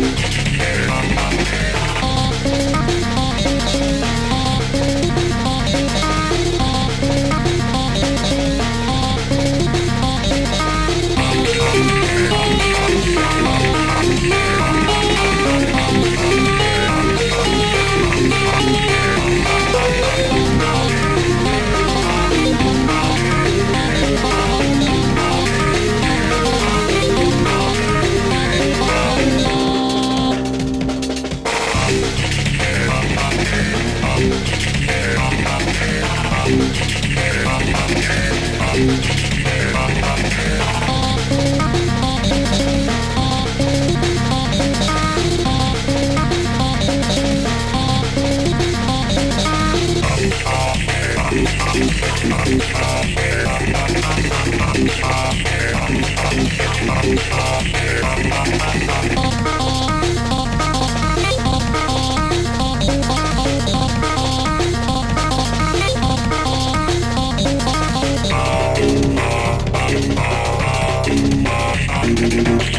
Bye. Thank you.